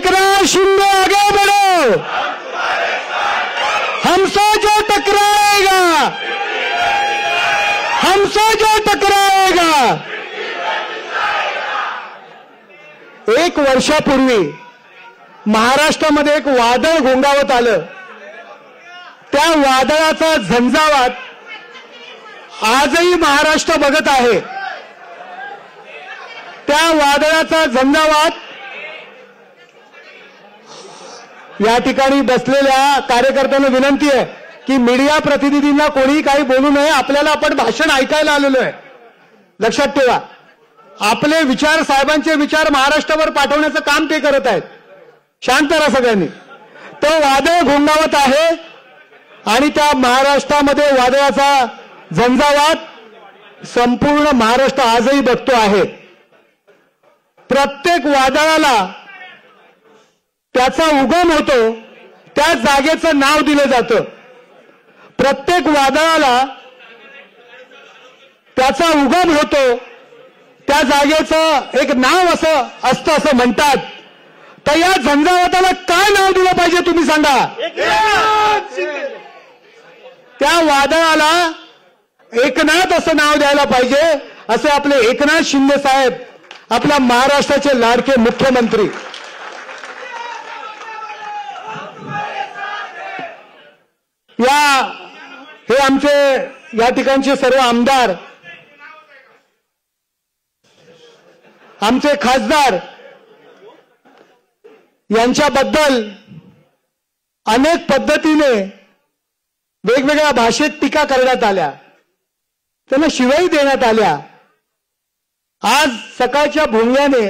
एकनाथ शिंदे आगे बढ़ो। हमसे जो टकराएगा हमसे जो टकराएगा। एक वर्षापूर्वी महाराष्ट्रामध्ये एक वादळ घोंगावत आलं. त्या वादळाचा झंझावात आजही महाराष्ट्र बघत आहे. त्या वादळाचा झंझावात या ठिकाणी बसलेल्या कार्यकर्त्यांना विनंती आहे की मीडिया प्रतिनिधींना कोणीही काही बोलू नये. आपल्याला आपण भाषण ऐकायला आलेलो आहे. लक्षात ठेवा. आपले विचार साहेबांचे विचार महाराष्ट्रावर पाठवण्याचं काम ते करत आहेत. शांत राहा सगळ्यांनी. तो वादळ घोंगावत आहे आणि त्या महाराष्ट्रामध्ये वादळाचा झंझावात संपूर्ण महाराष्ट्र आजही बघतो आहे. प्रत्येक वादळाला त्याचा उगम होतो त्या जागेचं नाव दिलं जातं. प्रत्येक वादळाला त्याचा उगम होतो त्या जागेचं एक नाव असं असतं असं म्हणतात. तर या झंझावाताला काय नाव दिलं पाहिजे तुम्ही सांगा? त्या वादळाला एकनाथ असं नाव द्यायला पाहिजे असे आपले एकनाथ शिंदे साहेब आपल्या महाराष्ट्राचे लाडके मुख्यमंत्री. या हे आमचे या ठिकाणचे सर्व आमदार आमचे खासदार यांच्याबद्दल अनेक पद्धतीने वेगवेगळ्या भाषेत टीका करण्यात आल्या. त्यांना शिवाई देण्यात आल्या. आज सकाळच्या भोंग्याने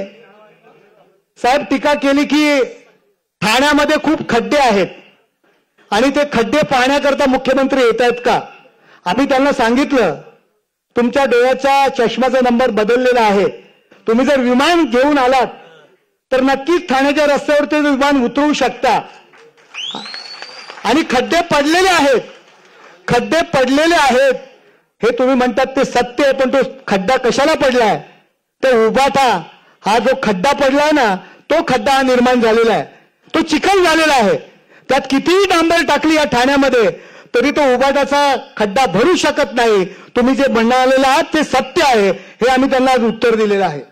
साहेब टीका केली की ठाण्यामध्ये खूप खड्डे आहेत. आणि ते खड्डे पाहण्याकरता मुख्यमंत्री येत आहेत का? आम्ही त्यांना सांगितलं तुमच्या डोळ्याचा चष्म्याचा नंबर बदललेला आहे. तुम्ही जर विमान घेऊन आलात तर नक्कीच ठाण्याच्या रस्त्यावर ते विमान उतरवू शकता. आणि खड्डे पडलेले आहेत. खड्डे पडलेले आहेत. हे तुम्ही म्हणतात ते सत्य आहे पण तो खड्डा कशाला पडलाय? तो उभाटा हा जो खड्डा पडलाय ना तो खड्डा हा निर्माण झालेला आहे. तो चिखल झालेला आहे. त्यात कितीही डांबर टाकली या ठाण्यामध्ये तरी तो उभाटाचा खड्डा भरू शकत नाही. तुम्ही जे म्हणालेलं आहात ते सत्य आहे. हे आम्ही त्यांना आज उत्तर दिलेलं आहे.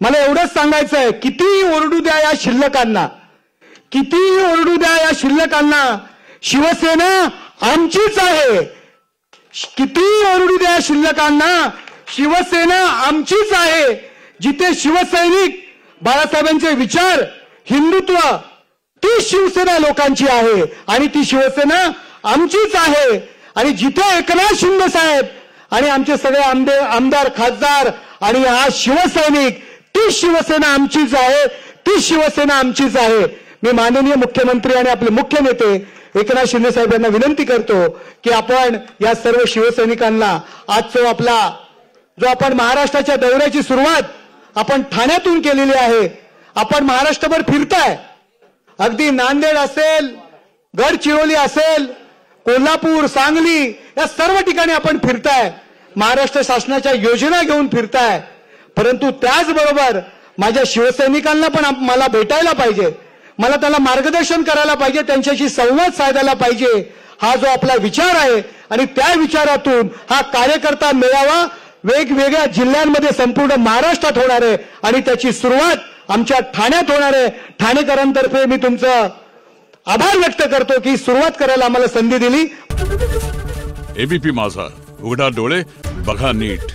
मला एवढंच सांगायचं आहे कितीही ओरडू द्या या शिल्लकांना कितीही ओरडू द्या या शिल्लकांना शिवसेना आमचीच आहे. कितीही ओरडू द्या शिल्लकांना शिवसेना आमचीच आहे. जिथे शिवसैनिक बाळासाहेबांचे विचार हिंदुत्व ही शिवसेना लोकांची आहे आणि ती शिवसेना आमचीच आहे. आणि जिथे एकनाथ शिंदे साहेब आणि आमचे सगळे आमदे आमदार खासदार आणि हा शिवसैनिक ती शिवसेना आमचीच आहे ती शिवसेना आमचीच आहे. मी माननीय मुख्यमंत्री आणि आपले मुख्य नेते एकनाथ शिंदे साहेब यांना विनंती करतो की आपण या सर्व शिवसैनिकांना आज जो आपला जो आपण महाराष्ट्राच्या दौऱ्याची सुरुवात आपण ठाण्यातून केलेली आहे आपण महाराष्ट्रभर फिरताय अगदी नांदेड असेल गडचिरोली असेल कोल्हापूर सांगली या सर्व ठिकाणी आपण फिरताय. महाराष्ट्र शासनाच्या योजना घेऊन फिरताय. परंतु त्याचबरोबर माझ्या शिवसैनिकांना पण मला भेटायला पाहिजे. मला त्याला मार्गदर्शन करायला पाहिजे त्यांच्याशी संवाद साधायला पाहिजे. हा जो आपला विचार आहे आणि त्या विचारातून हा कार्यकर्ता मेळावा वेगवेगळ्या जिल्ह्यांमध्ये संपूर्ण महाराष्ट्रात होणार आहे आणि त्याची सुरुवात आमच्या ठाण्यात होणार आहे. ठाणेकरांतर्फे मी तुमचं आभार व्यक्त करतो की सुरुवात करायला आम्हाला संधी दिली. एबीपी माझा. उघडा डोळे बघा नीट.